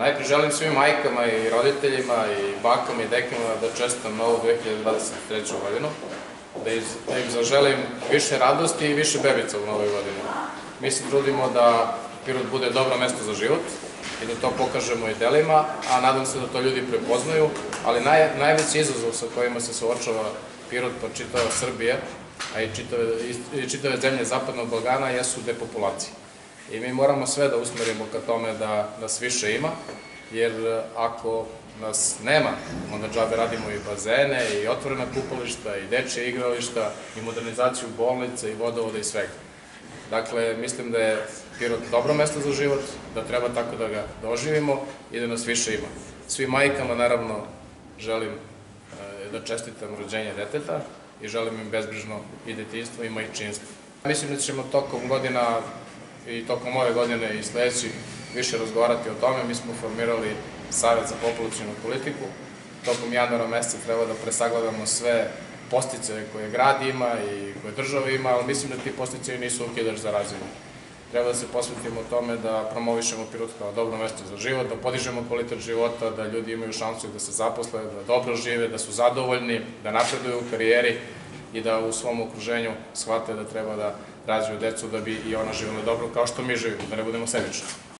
Najpre želim svim majkama i roditeljima i bakama i dekama da čestam novu 2023. godinu, da, da im zaželim više radosti i više bebica u novoj godini. Mi se trudimo da Pirot bude dobro mesto za život i da to pokažemo i delima, a nadam se da to ljudi prepoznaju, ali naj, najveći izazov sa kojima se suočava Pirot pa čitava Srbija, a i čitave, i čitave zemlje Zapadnog Balkana jesu depopulacije. I mi moramo sve da usmerimo ka tome da nas više ima, jer ako nas nema, onda džabe radimo i bazene, i otvorena kupališta, i dečje igrališta, i modernizaciju bolnica, i vodovoda i svega. Dakle, mislim da je Pirot dobro mesto za život, da treba tako da ga doživimo i da nas više ima. Svim majkama, naravno, želim e, da čestitam rođenje deteta i želim im bezbrižno i detinjstvo i majčinstvo. Mislim da ćemo tokom godina i tokom ove godine i sledećih više razgovarati o tome. Mi smo formirali Savet za populacijnu politiku. Tokom januara meseca treba da presagledamo sve postice koje grad ima i koje država ima, ali mislim da ti postice nisu ukidač za razvoj. Treba da se posvetimo tome da promovišemo Pirot kao dobro mesto za život, da podižemo kvalitet života, da ljudi imaju šansu da se zaposle, da dobro žive, da su zadovoljni, da napreduju u karijeri i da u svom okruženju shvate da treba da razviju decu da bi i ona živjela dobro kao što mi živimo, da ne budemo sebični.